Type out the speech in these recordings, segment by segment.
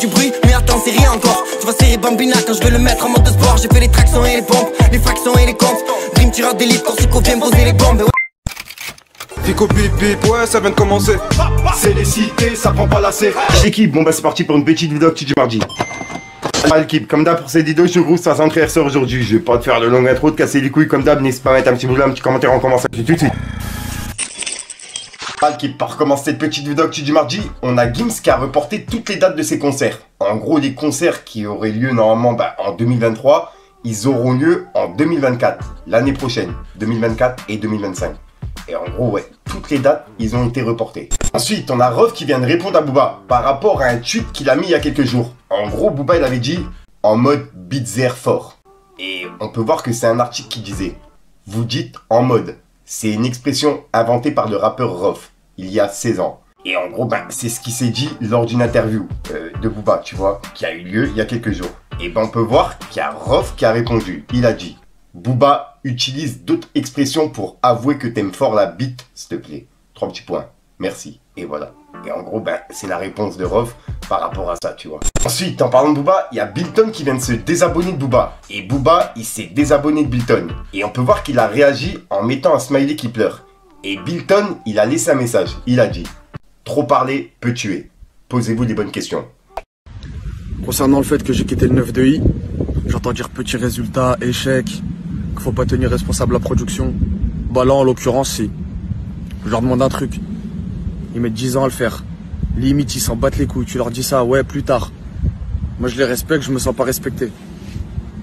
du bruit, mais attends, c'est rien encore. Tu vas serrer Bambina quand je veux le mettre en mode de sport. J'ai fait les tractions et les pompes, les fractions et les comptes. Dream tireur d'élite, Corsico vient poser les bombes. Fico bip bip, ouais, ça vient de commencer. C'est les cités, ça prend pas la C. L'équipe, bon bah c'est parti pour une petite vidéo du mardi. L'équipe, comme d'hab pour cette vidéo, je groupe ça sort aujourd'hui. Je vais pas te faire le long intro, de casser les couilles comme d'hab. N'hésite pas à mettre un petit bout un petit commentaire, on commence tout de suite. L'équipe, pour recommencer cette petite vidéo du mardi, on a Gims qui a reporté toutes les dates de ses concerts. En gros, les concerts qui auraient lieu normalement bah, en 2023, ils auront lieu en 2024, l'année prochaine, 2024 et 2025. Et en gros, ouais, toutes les dates, ils ont été reportées. Ensuite, on a Rov qui vient de répondre à Booba par rapport à un tweet qu'il a mis il y a quelques jours. En gros, Booba, il avait dit en mode Bitzer fort. Et on peut voir que c'est un article qui disait Vous dites en mode. C'est une expression inventée par le rappeur Rov il y a 16 ans. Et en gros, ben, c'est ce qui s'est dit lors d'une interview euh, de Booba, tu vois, qui a eu lieu il y a quelques jours. Et ben, on peut voir qu'il y a Rov qui a répondu. Il a dit Booba utilise d'autres expressions pour avouer que t'aimes fort la bite, s'il te plaît. Trois petits points. Merci. Et voilà. Et en gros, ben, c'est la réponse de Rov par rapport à ça, tu vois. Ensuite, en parlant de Booba, il y a Bilton qui vient de se désabonner de Booba. Et Booba, il s'est désabonné de Bilton. Et on peut voir qu'il a réagi en mettant un smiley qui pleure. Et Bilton, il a laissé un message. Il a dit Trop parler peut tuer. Posez-vous des bonnes questions. Concernant le fait que j'ai quitté le 9 de I, j'entends dire petit résultat, échec, qu'il faut pas tenir responsable la production. Bah là, en l'occurrence, si. Je leur demande un truc. Ils mettent 10 ans à le faire. Limite, ils s'en battent les couilles. Tu leur dis ça, ouais, plus tard. Moi, je les respecte, je me sens pas respecté.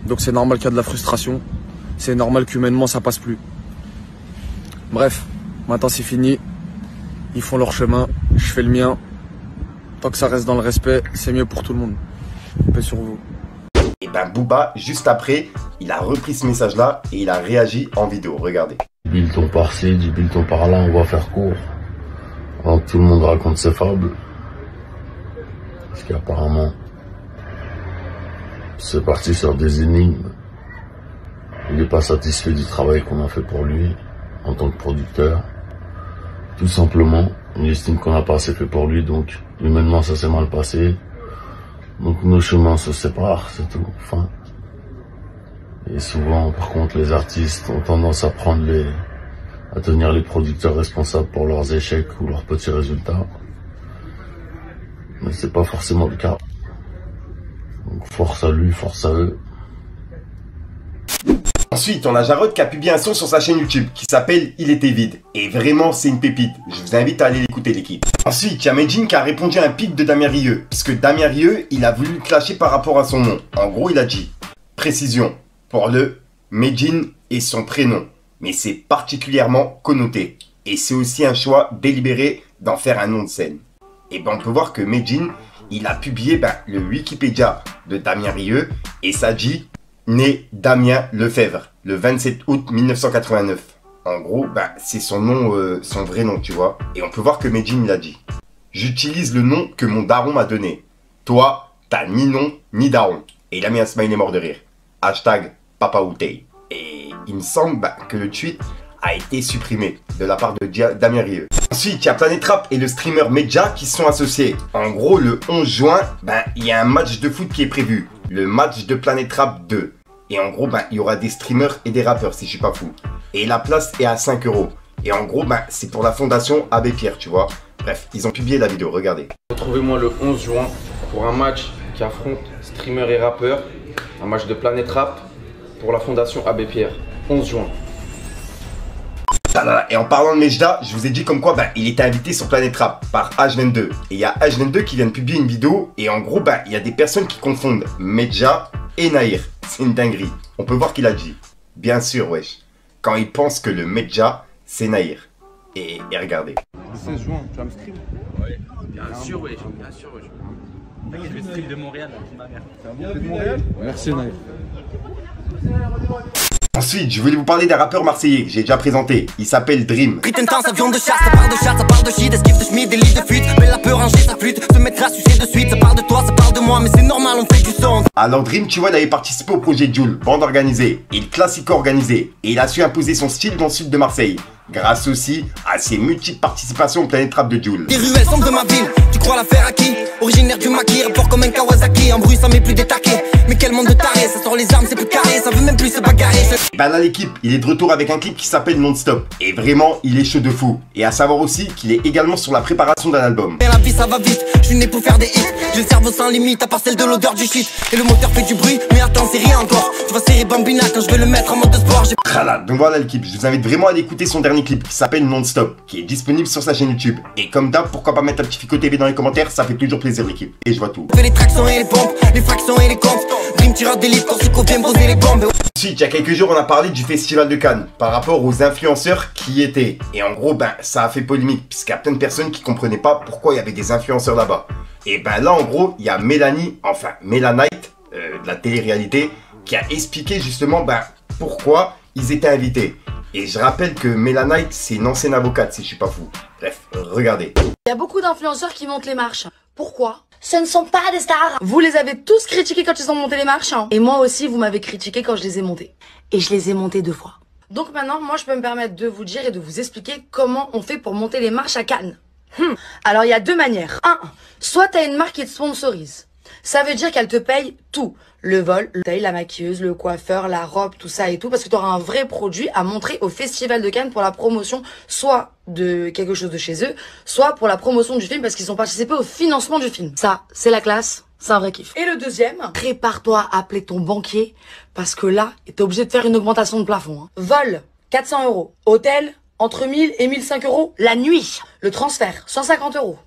Donc c'est normal qu'il y a de la frustration. C'est normal qu'humainement, ça passe plus. Bref, maintenant c'est fini. Ils font leur chemin, je fais le mien. Tant que ça reste dans le respect, c'est mieux pour tout le monde. Paix sur vous. Et ben Booba, juste après, il a repris ce message-là et il a réagi en vidéo. Regardez. Bilton par-ci, par-là, on va faire court. Tout le monde raconte ses fables. Parce qu'apparemment, c'est parti sur des énigmes. Il n'est pas satisfait du travail qu'on a fait pour lui en tant que producteur. Tout simplement, il estime qu'on n'a pas assez fait pour lui, donc humainement ça s'est mal passé. Donc nos chemins se séparent, c'est tout. Enfin. Et souvent, par contre, les artistes ont tendance à prendre les, à tenir les producteurs responsables pour leurs échecs ou leurs petits résultats. Mais c'est pas forcément le cas. Donc force à lui, force à eux. Ensuite, on a Jarod qui a publié un son sur sa chaîne YouTube qui s'appelle Il était vide. Et vraiment, c'est une pépite. Je vous invite à aller l'écouter, l'équipe. Ensuite, il y a Medjin qui a répondu à un pic de Damien Rieu. Puisque Damien Rieu, il a voulu clasher par rapport à son nom. En gros, il a dit Précision. Pour le Medjin et son prénom. Mais c'est particulièrement connoté. Et c'est aussi un choix délibéré d'en faire un nom de scène. Et ben, on peut voir que Medjin, il a publié ben, le Wikipédia de Damien Rieu. Et ça dit né Damien Lefebvre le 27 août 1989. En gros, bah, c'est son nom, euh, son vrai nom, tu vois. Et on peut voir que Medjin l'a dit. J'utilise le nom que mon daron m'a donné. Toi, t'as ni nom ni daron. Et il a mis un smiley mort de rire. Hashtag Papa Et il me semble bah, que le tweet a été supprimé de la part de Damien Rieu. Ensuite, il y a Planet Rap et le streamer Medja qui sont associés. En gros, le 11 juin, ben, il y a un match de foot qui est prévu. Le match de Planet Rap 2. Et en gros, ben, il y aura des streamers et des rappeurs, si je suis pas fou. Et la place est à 5 euros. Et en gros, ben, c'est pour la fondation Abbé Pierre, tu vois. Bref, ils ont publié la vidéo, regardez. Retrouvez-moi le 11 juin pour un match qui affronte streamers et rappeurs. Un match de Planète Rap pour la fondation Abbé Pierre. 11 juin. Et en parlant de Mejda, je vous ai dit comme quoi ben, il était invité sur Planète Rap par H22. Et il y a H22 qui vient de publier une vidéo et en gros, ben, il y a des personnes qui confondent Medja et Naïr. C'est une dinguerie. On peut voir qu'il a dit. Bien sûr, wesh. Quand il pense que le Medja, c'est Naïr. Et, regardez. Le 16 juin, tu vas me stream Ouais, bien sûr, wesh. Bien sûr, wesh. Je vais stream de Montréal, ma mère. de Montréal? Merci, Naïr. Ensuite, je voulais vous parler d'un rappeur marseillais que j'ai déjà présenté. Il s'appelle Dream. Intense, avion de chasse, ça parle de chasse, ça parle de shit, esquive de schmid, des lits de fuite. Mais la peur ranger sa flûte, se mettre à sucer de suite. Ça parle de toi, ça parle de moi, mais c'est normal, on fait du son. Alors Dream, tu vois, il avait participé au projet Joule, bande organisée, et le classique organisé. Et il a su imposer son style dans le sud de Marseille. grâce aussi à ses multiples participations au Planète Rap de Jules. Les ruelles sont de ma ville, tu crois la faire à qui? Originaire du maquis, rapport comme un Kawasaki En bruit ça met plus détaqué, mais quel monde de taré Ça sort les armes c'est plus carré, ça veut même plus se bagarrer Bah là l'équipe, il est de retour avec un clip qui s'appelle Non-Stop. Et vraiment, il est chaud de fou. Et à savoir aussi qu'il est également sur la préparation d'un album. Mais la vie ça va vite, je suis né pour faire des hits J'ai le cerveau sans limite, à part celle de l'odeur du shit Et le moteur fait du bruit, mais attends c'est rien encore Tu vas serrer Bambina quand je vais le mettre en mode de sport J'ai Voilà, donc voilà l'équipe, je vous invite vraiment à aller écouter son dernier clip qui s'appelle Non-Stop, qui est disponible sur sa chaîne YouTube. Et comme d'hab, pourquoi pas mettre un petit Fico TV dans les commentaires, ça fait toujours plaisir l'équipe. Et je vois tout. les tractions et les pompes, les fractions et les comptes Dream tireur d'élite, Corsico vient me poser les bombes Ensuite, il y a quelques jours, on a parlé du festival de Cannes par rapport aux influenceurs qui y étaient. Et en gros, ben, ça a fait polémique, puisqu'il y a plein de personnes qui comprenaient pas pourquoi il y avait des influenceurs là-bas. Et ben là, en gros, il y a Mélanie, enfin, Mélanite, euh, de la télé-réalité, qui a expliqué justement ben, pourquoi ils étaient invités. Et je rappelle que Mélanite, c'est une ancienne avocate, si je suis pas fou. Bref, regardez. Il y a beaucoup d'influenceurs qui montent les marches. Pourquoi? Ce ne sont pas des stars. Vous les avez tous critiqués quand ils ont monté les marches. hein. Et moi aussi, vous m'avez critiqué quand je les ai montés. Et je les ai montés deux fois. Donc maintenant, moi, je peux me permettre de vous dire et de vous expliquer comment on fait pour monter les marches à Cannes. Hmm. Alors, il y a deux manières. Un, soit t'as une marque qui te sponsorise. Ça veut dire qu'elle te paye tout. Le vol, le taille, la maquilleuse, le coiffeur, la robe, tout ça et tout, parce que tu auras un vrai produit à montrer au Festival de Cannes pour la promotion, soit de quelque chose de chez eux, soit pour la promotion du film, parce qu'ils ont participé au financement du film. Ça, c'est la classe. C'est un vrai kiff. Et le deuxième, prépare-toi à appeler ton banquier, parce que là, t'es obligé de faire une augmentation de plafond. hein. Vol, 400 euros. Hôtel, entre 1000 et 1005 euros la nuit. Le transfert, 150 euros.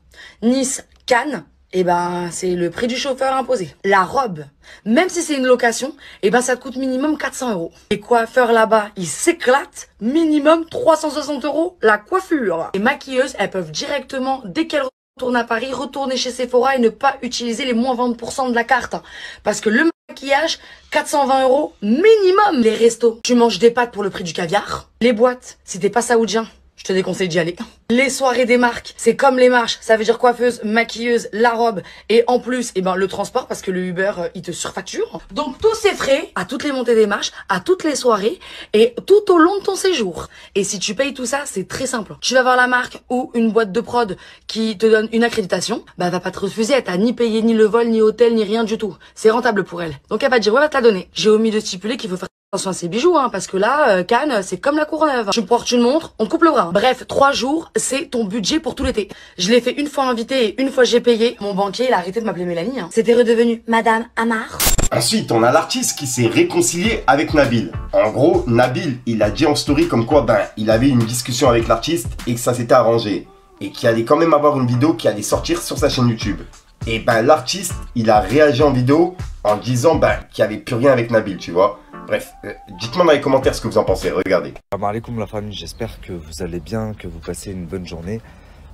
Nice, Cannes, eh ben, c'est le prix du chauffeur imposé. La robe, même si c'est une location, eh ben, ça te coûte minimum 400 euros. Les coiffeurs là-bas, ils s'éclatent. Minimum 360 euros la coiffure. Les maquilleuses, elles peuvent directement, dès qu'elles retournent à Paris, retourner chez Sephora et ne pas utiliser les moins 20% de la carte. Parce que le maquillage, 420 euros minimum. Les restos, tu manges des pâtes pour le prix du caviar. Les boîtes, si t'es pas saoudien, je te déconseille d'y aller. Les soirées des marques, c'est comme les marches. Ça veut dire coiffeuse, maquilleuse, la robe. Et en plus, eh ben, le transport, parce que le Uber, euh, il te surfacture. Donc, tous ces frais, à toutes les montées des marches, à toutes les soirées, et tout au long de ton séjour. Et si tu payes tout ça, c'est très simple. Tu vas voir la marque ou une boîte de prod qui te donne une accréditation, bah, elle va pas te refuser. Elle t'a ni payé ni le vol, ni hôtel, ni rien du tout. C'est rentable pour elle. Donc, elle va te dire, ouais, va te la donner. J'ai omis de stipuler qu'il faut faire Attention à ces bijoux, hein, parce que là, euh, Cannes, c'est comme la Courneuve. Tu portes une montre, on coupe le bras. Bref, trois jours, c'est ton budget pour tout l'été. Je l'ai fait une fois invité et une fois j'ai payé. Mon banquier, il a arrêté de m'appeler Mélanie. hein. C'était redevenu Madame Amar. Ensuite, on a l'artiste qui s'est réconcilié avec Nabil. En gros, Nabil, il a dit en story comme quoi, ben, il avait une discussion avec l'artiste et que ça s'était arrangé. Et qu'il allait quand même avoir une vidéo qui allait sortir sur sa chaîne YouTube. Et ben, l'artiste, il a réagi en vidéo en disant, ben, qu'il n'y avait plus rien avec Nabil, tu vois. Bref, euh, dites-moi dans les commentaires ce que vous en pensez, regardez. Salam la famille, j'espère que vous allez bien, que vous passez une bonne journée.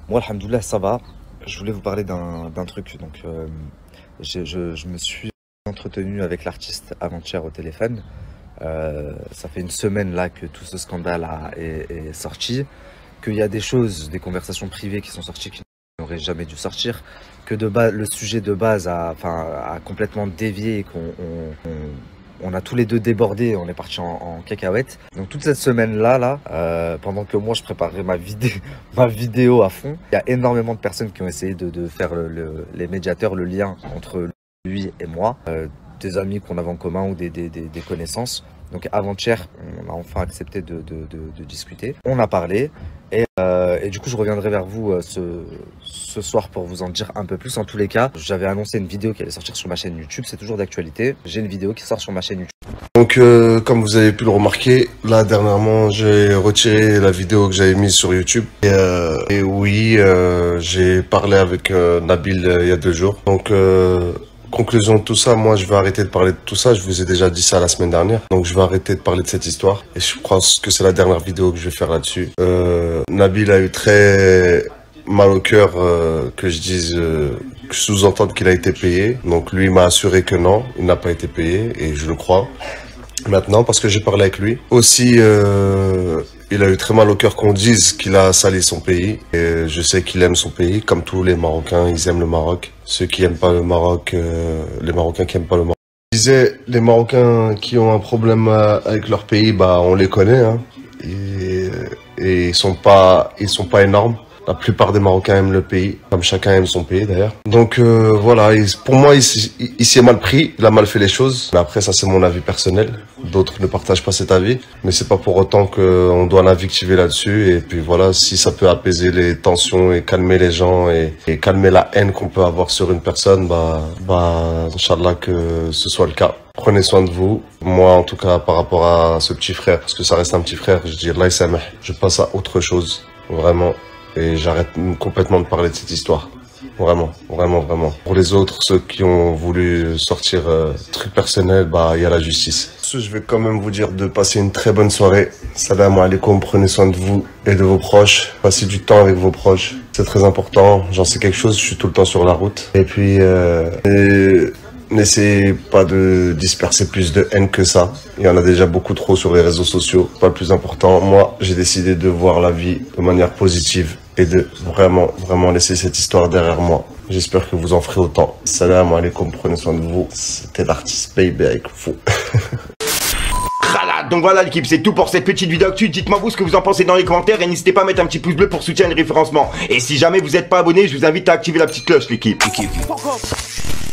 Moi, alhamdoulilah, ça va. Je voulais vous parler d'un truc. Donc, euh, je, me suis entretenu avec l'artiste avant-hier au téléphone. Euh, ça fait une semaine là que tout ce scandale a- est, sorti, qu'il y a des choses, des conversations privées qui sont sorties qui n'auraient jamais dû sortir, que le sujet de base a, a complètement dévié et qu'on on- a tous les deux débordé, on est parti en, cacahuète. Donc toute cette semaine-là, là, euh, pendant que moi je préparais ma, vidéo, à fond, il y a énormément de personnes qui ont essayé de, faire le- le- les médiateurs, le lien entre lui et moi, euh, des amis qu'on avait en commun ou des connaissances. Donc avant-hier, on a enfin accepté de, discuter. On a parlé et, euh, et du coup je reviendrai vers vous euh, ce, soir pour vous en dire un peu plus. En tous les cas, j'avais annoncé une vidéo qui allait sortir sur ma chaîne YouTube, c'est toujours d'actualité. J'ai une vidéo qui sort sur ma chaîne YouTube. Donc, euh, comme vous avez pu le remarquer, là dernièrement, j'ai retiré la vidéo que j'avais mise sur YouTube. Et, et oui, j'ai parlé avec Nabil il y a deux jours. Donc, conclusion de tout ça, moi, je vais arrêter de parler de tout ça. Je vous ai déjà dit ça la semaine dernière. Donc, je vais arrêter de parler de cette histoire. Et je pense que c'est la dernière vidéo que je vais faire là-dessus. Euh, Nabil a eu très mal au cœur euh, que je dise, euh, que je sous-entende qu'il a été payé. Donc, lui m'a assuré que non, il n'a pas été payé. Et je le crois maintenant parce que j'ai parlé avec lui. Aussi, euh, il a eu très mal au cœur qu'on dise qu'il a sali son pays. Et je sais qu'il aime son pays, comme tous les Marocains, ils aiment le Maroc. Ceux qui aiment pas le Maroc, euh, les Marocains qui aiment pas le Maroc. Je disais, les Marocains qui ont un problème euh, avec leur pays, bah on les connaît. Hein. Et et ils sont pas ils sont pas énormes. La plupart des Marocains aiment le pays, comme chacun aime son pays d'ailleurs. Donc euh, voilà, pour moi, il, s'est mal pris, il a mal fait les choses. Mais après, ça c'est mon avis personnel. D'autres ne partagent pas cet avis, mais c'est pas pour autant qu'on doit l'invectiver là-dessus. Et puis voilà, si ça peut apaiser les tensions et calmer les gens et, calmer la haine qu'on peut avoir sur une personne, bah, bah, Inch'Allah que ce soit le cas. Prenez soin de vous. Moi, en tout cas, par rapport à ce petit frère, parce que ça reste un petit frère, je dis Allah je passe à autre chose. Vraiment et j'arrête complètement de parler de cette histoire. Vraiment, vraiment, vraiment. Pour les autres, ceux qui ont voulu sortir euh, truc personnel, bah il y a la justice. Je vais quand même vous dire de passer une très bonne soirée. Salam alaikum, prenez soin de vous et de vos proches. Passez du temps avec vos proches. C'est très important. J'en sais quelque chose, je suis tout le temps sur la route. Et puis, euh, N'essayez pas de disperser plus de haine que ça. Il y en a déjà beaucoup trop sur les réseaux sociaux. Pas le plus important. Moi, j'ai décidé de voir la vie de manière positive et de vraiment, vraiment laisser cette histoire derrière moi. J'espère que vous en ferez autant. Salam alaikum, prenez soin de vous. C'était l'artiste Baby avec vous. Donc voilà l'équipe, c'est tout pour cette petite vidéo actu. Dites-moi vous ce que vous en pensez dans les commentaires et n'hésitez pas à mettre un petit pouce bleu pour soutenir le référencement. Et si jamais vous n'êtes pas abonné, je vous invite à activer la petite cloche l'équipe.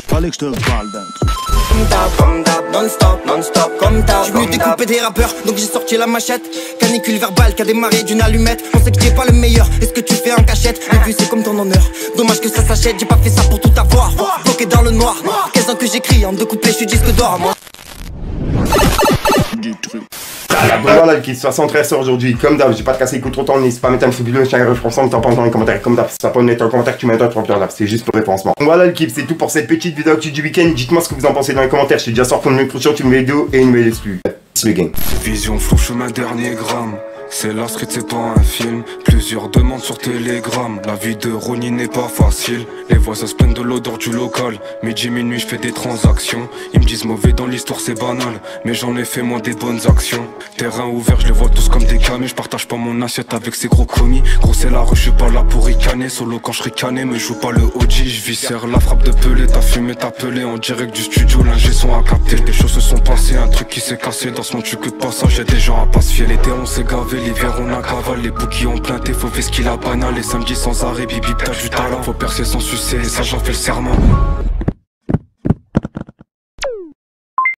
Fallait que d'un truc. Comme d'hab, non-stop, non-stop, comme d'hab. Venu découper des rappeurs, donc j'ai sorti la machette. Canicule verbale qui a démarré d'une allumette. On sait que t'es pas le meilleur, est-ce que tu fais en cachette? Et puis c'est comme ton honneur. Dommage que ça s'achète, j'ai pas fait ça pour tout avoir. Bloqué dans le noir, 15 ans que j'écris, en deux couplets, je suis disque d'or, moi. Du truc. Voilà, qui soit très aujourd'hui. Comme d'hab, j'ai pas de casser écoute trop temps, n'hésite pas à mettre un petit vidéo, chien ensemble, t'en penses dans les commentaires. Comme d'hab, si ça peut mettre un commentaire, tu mets un trop là, c'est juste pour référencement. Voilà l'équipe, c'est tout pour cette petite vidéo du week-end. Dites-moi ce que vous en pensez dans les commentaires. Je suis déjà sorti une nouvelle une vidéo et une nouvelle exclue. C'est le game. Vision chemin dernier gramme. C'est la street, c'est pas un film. Plusieurs demandes sur Telegram. La vie de Ronnie n'est pas facile. Les voisins se plaignent de l'odeur du local. Midi, minuit, je fais des transactions. Ils me disent mauvais dans l'histoire, c'est banal. Mais j'en ai fait moins des bonnes actions. Terrain ouvert, je les vois tous comme des camis. Je partage pas mon assiette avec ces gros commis. Gros, c'est la rue, je suis pas là pour ricaner. Solo quand je ricaner, mais joue pas le OG. Je viscère la frappe de Pelé. T'as fumé, t'as pelé en direct du studio. L'ingé son à capter. Des choses se sont passées, un truc qui s'est cassé. Dans ce monde, tu que de passage. Y'a des gens à pas se fier. L'été, on s'est gavé l'hiver on cavale, les bouquets ont planté, faut faire ce qu'il a les samedis sans arrêt, bibi t'as du talent, faut percer sans succès, ça j'en fais le serment.